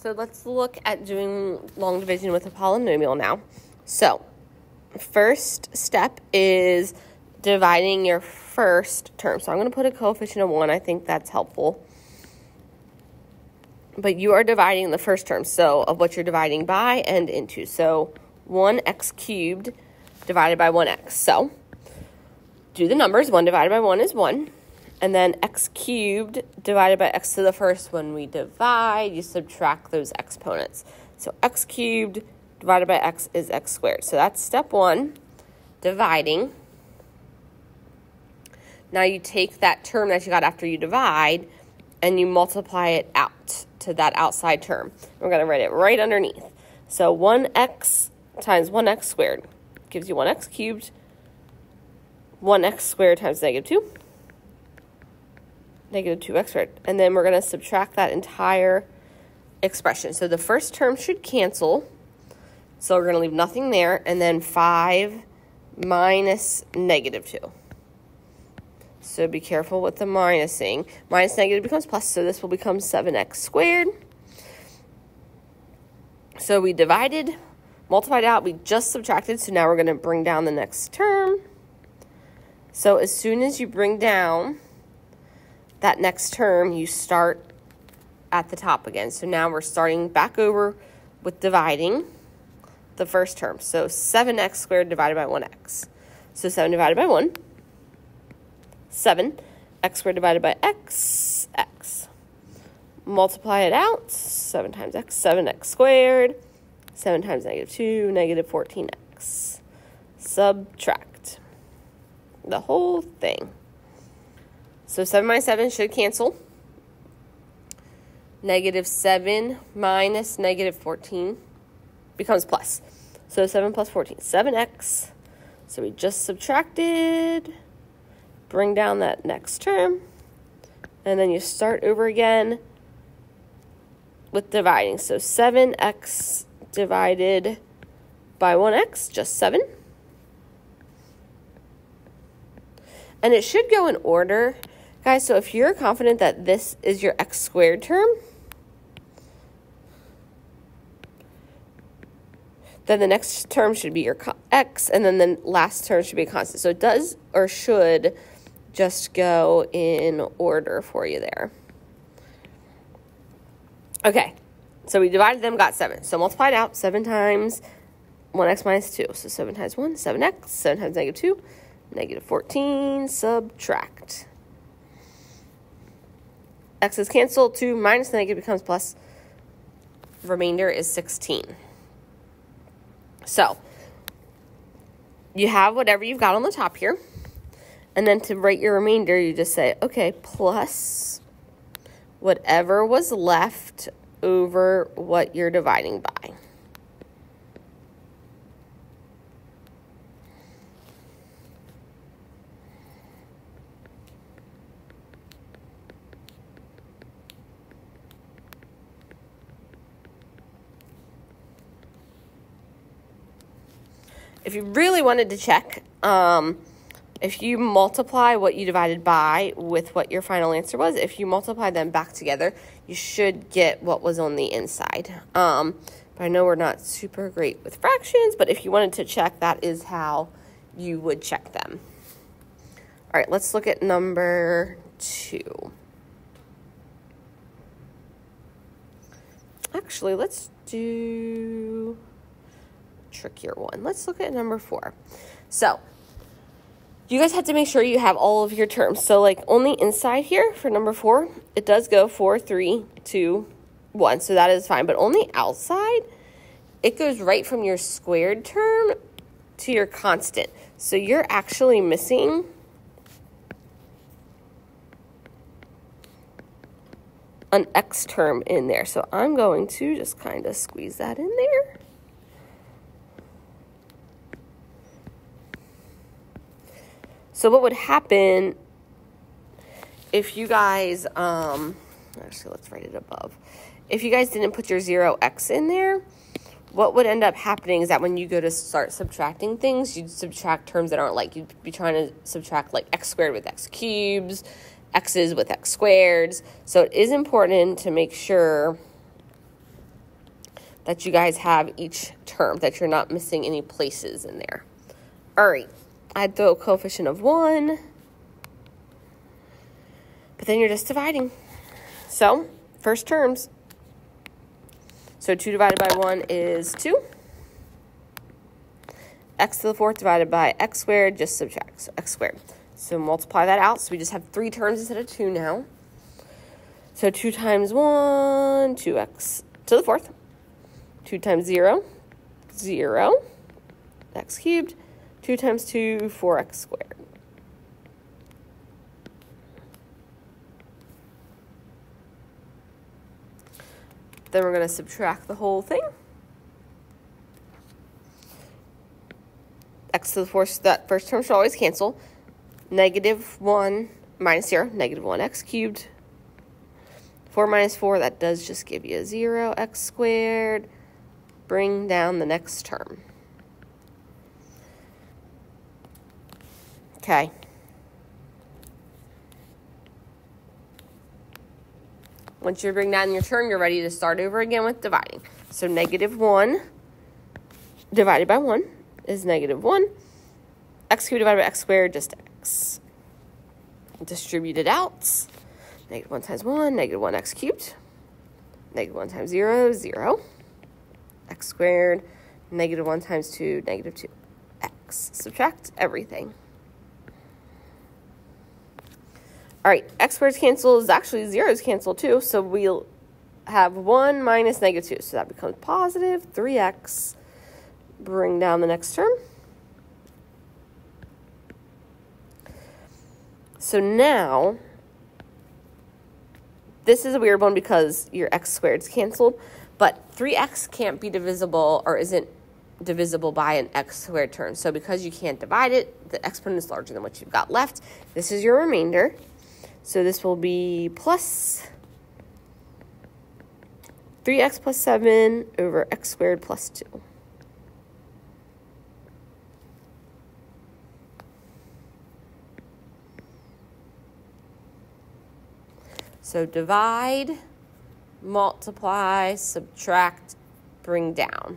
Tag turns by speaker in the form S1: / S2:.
S1: So let's look at doing long division with a polynomial now. So, first step is dividing your first term. So I'm going to put a coefficient of 1. I think that's helpful. But you are dividing the first term, so of what you're dividing by and into. So 1x cubed divided by 1x. So do the numbers. 1 divided by 1 is 1 and then x cubed divided by x to the first. When we divide, you subtract those exponents. So x cubed divided by x is x squared. So that's step one, dividing. Now you take that term that you got after you divide and you multiply it out to that outside term. We're going to write it right underneath. So 1x times 1x squared gives you 1x cubed. 1x squared times negative 2 negative 2x squared. And then we're going to subtract that entire expression. So the first term should cancel. So we're going to leave nothing there. And then 5 minus negative 2. So be careful with the minusing. Minus negative becomes plus, so this will become 7x squared. So we divided, multiplied out, we just subtracted, so now we're going to bring down the next term. So as soon as you bring down that next term, you start at the top again. So now we're starting back over with dividing the first term. So 7x squared divided by 1x. So 7 divided by 1, 7. x squared divided by x, x. Multiply it out, 7 times x, 7x squared. 7 times negative 2, negative 14x. Subtract the whole thing. So 7 minus 7 should cancel. Negative 7 minus negative 14 becomes plus. So 7 plus 14, 7x. So we just subtracted. Bring down that next term. And then you start over again with dividing. So 7x divided by 1x, just 7. And it should go in order Guys, so if you're confident that this is your x squared term, then the next term should be your x, and then the last term should be a constant. So it does or should just go in order for you there. Okay, so we divided them, got 7. So multiplied out 7 times 1x minus 2. So 7 times 1, 7x, 7 times negative 2, negative 14, subtract x is canceled, 2 minus the negative becomes plus. Remainder is 16. So, you have whatever you've got on the top here. And then to write your remainder, you just say, okay, plus whatever was left over what you're dividing by. If you really wanted to check, um, if you multiply what you divided by with what your final answer was, if you multiply them back together, you should get what was on the inside. Um, but I know we're not super great with fractions, but if you wanted to check, that is how you would check them. All right, let's look at number two. Actually, let's do trickier one. Let's look at number four. So, you guys have to make sure you have all of your terms. So, like on the inside here for number four, it does go four, three, two, one. So that is fine. But on the outside, it goes right from your squared term to your constant. So you're actually missing an x term in there. So I'm going to just kind of squeeze that in there. So what would happen if you guys, um, actually let's write it above. If you guys didn't put your 0x in there, what would end up happening is that when you go to start subtracting things, you'd subtract terms that aren't like, you'd be trying to subtract like x squared with x cubes, x's with x squareds. So it is important to make sure that you guys have each term, that you're not missing any places in there. All right, I'd throw a coefficient of 1, but then you're just dividing. So, first terms. So 2 divided by 1 is 2. x to the fourth divided by x squared, just subtract, so x squared. So multiply that out. So we just have three terms instead of 2 now. So 2 times 1, 2x to the fourth. 2 times 0, 0. x cubed. 2 times 2, 4x squared. Then we're going to subtract the whole thing. x to the fourth, that first term should always cancel. Negative 1 minus 0, negative 1x cubed. 4 minus 4, that does just give you a 0, x squared. Bring down the next term. Okay. Once you bring down your term, you're ready to start over again with dividing. So negative 1 divided by 1 is negative 1. x cubed divided by x squared, just x. Distribute it out. Negative 1 times 1, negative 1 x cubed. Negative 1 times 0, 0. x squared. Negative 1 times 2, negative 2 x. Subtract everything. All right, x squared cancels, actually zeros cancel too, so we'll have 1 minus negative 2, so that becomes positive 3x. Bring down the next term. So now, this is a weird one because your x squared is canceled, but 3x can't be divisible or isn't divisible by an x squared term. So because you can't divide it, the exponent is larger than what you've got left. This is your remainder. So this will be plus 3x plus 7 over x squared plus 2. So divide, multiply, subtract, bring down.